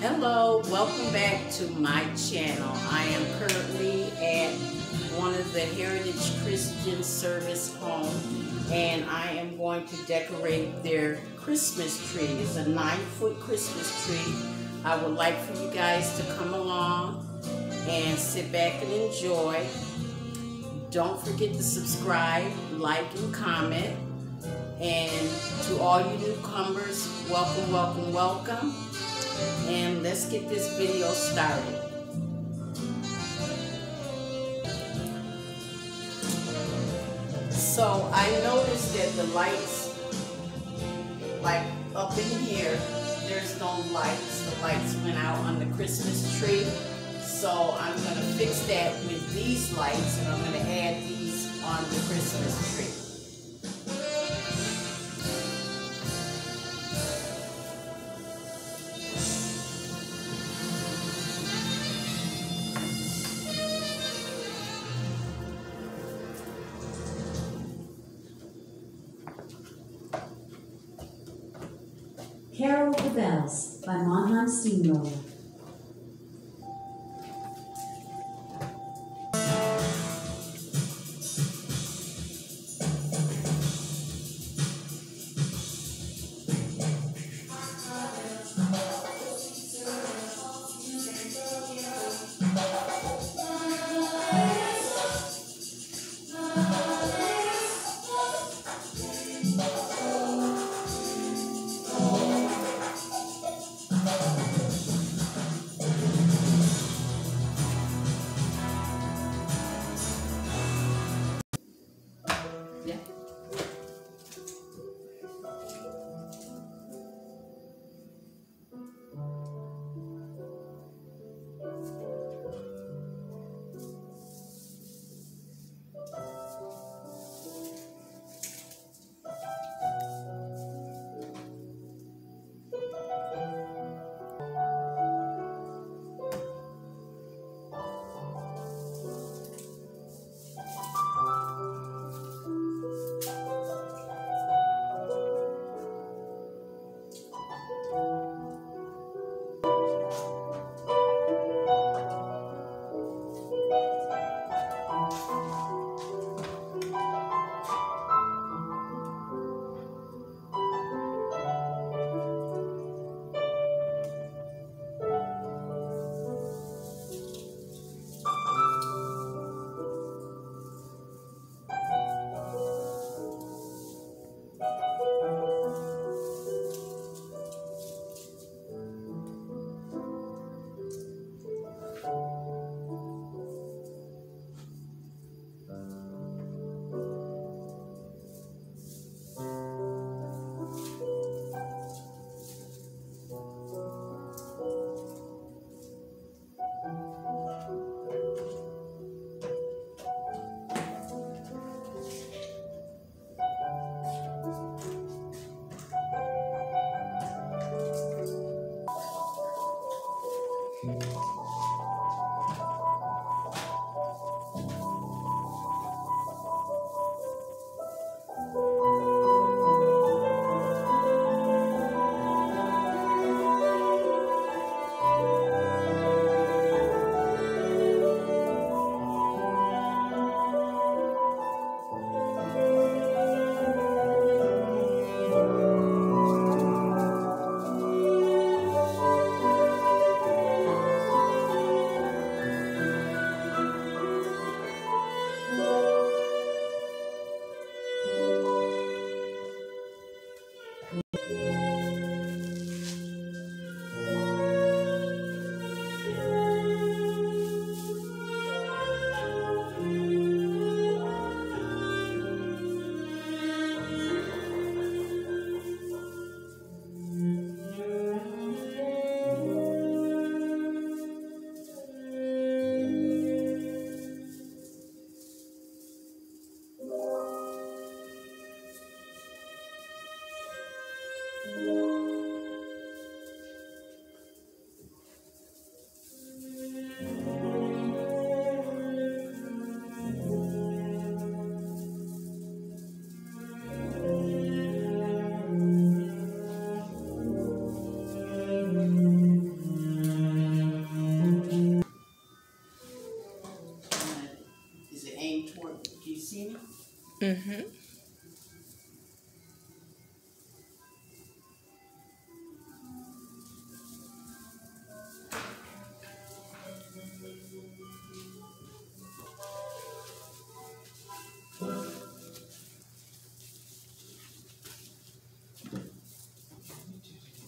Hello, welcome back to my channel. I am currently at one of the Heritage Christian Service home and I am going to decorate their Christmas tree. It's a nine foot Christmas tree. I would like for you guys to come along and sit back and enjoy. Don't forget to subscribe, like, and comment. And to all you newcomers, welcome, welcome, welcome. And let's get this video started. So I noticed that the lights, like up in here, there's no lights. The lights went out on the Christmas tree. So I'm gonna fix that with these lights and I'm gonna add these on the Christmas tree.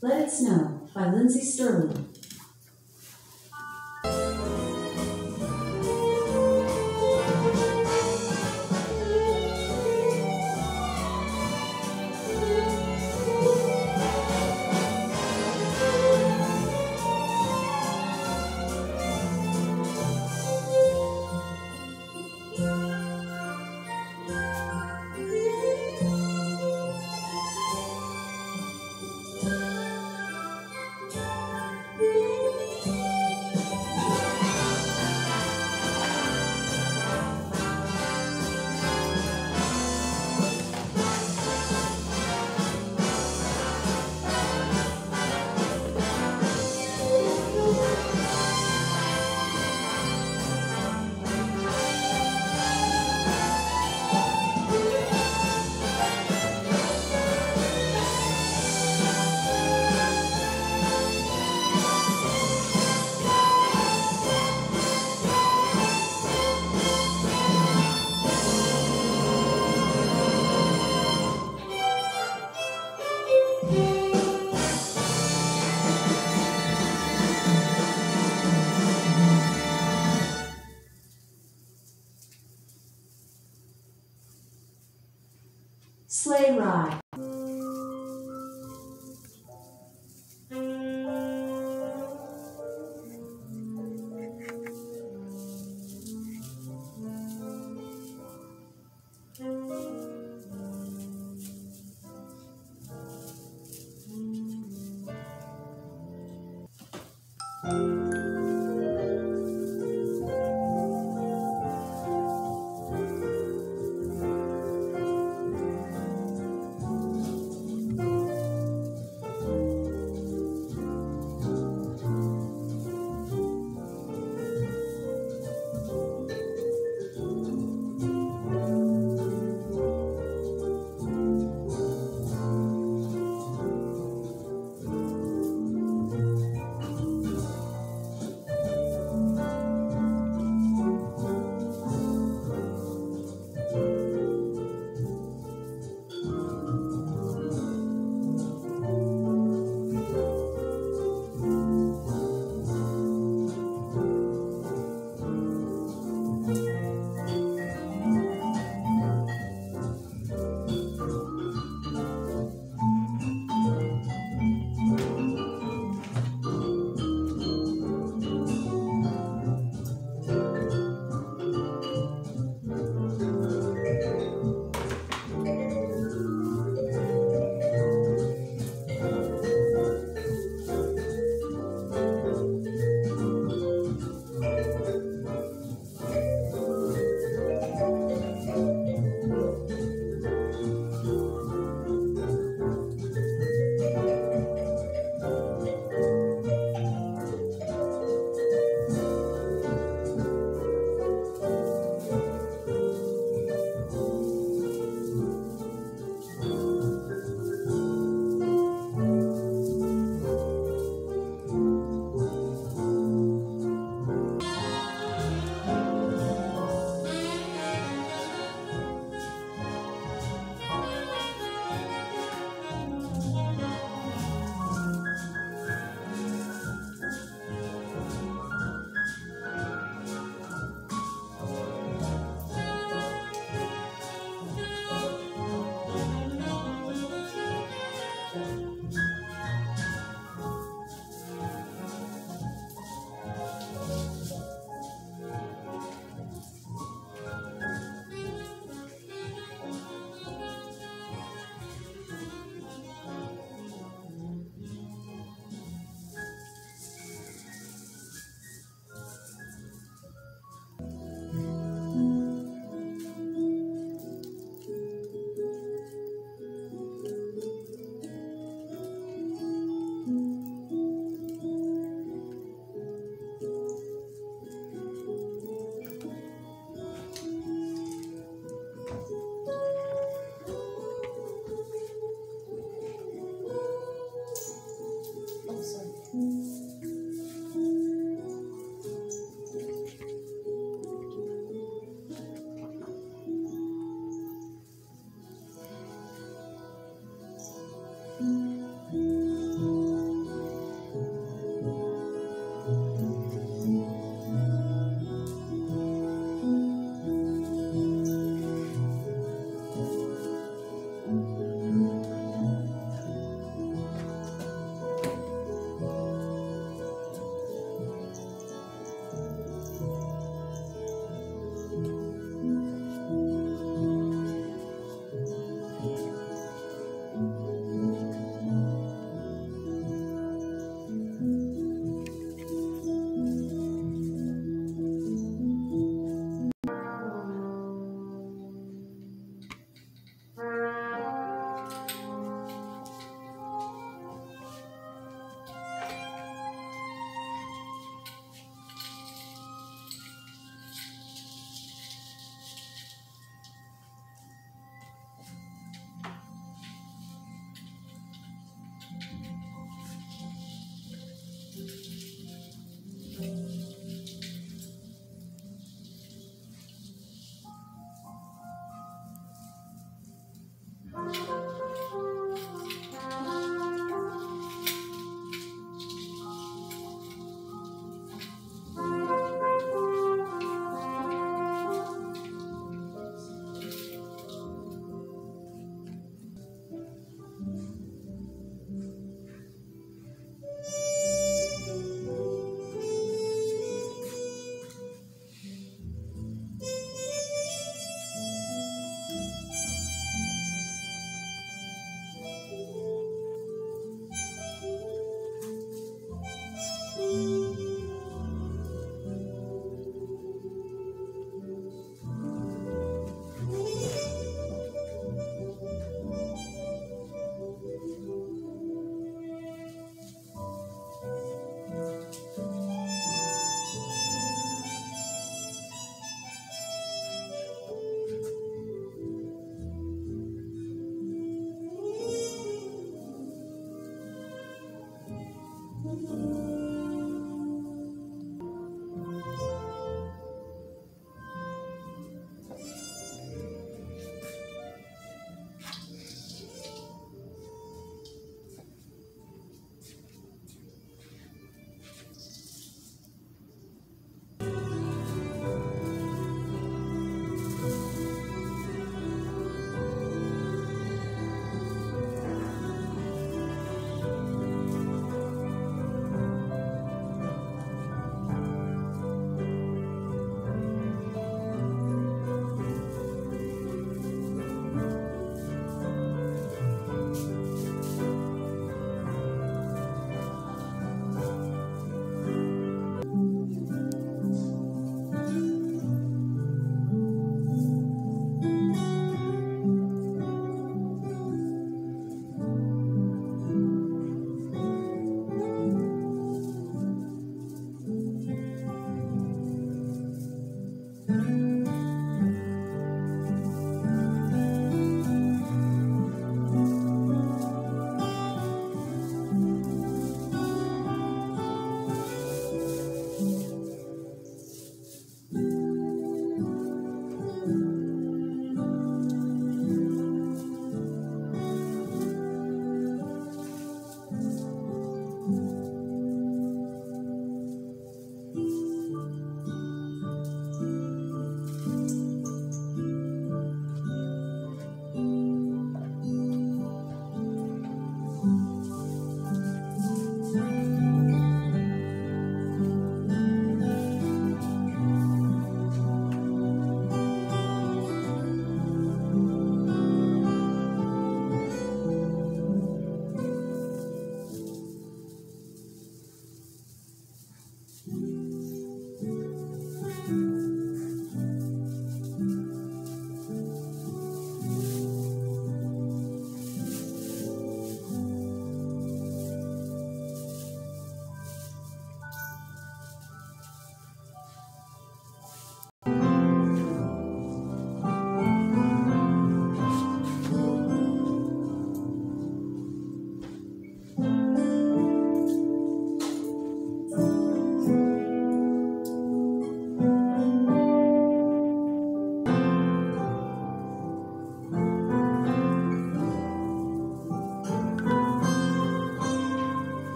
Let It Snow by Lindsey Stirling. Mm-hmm.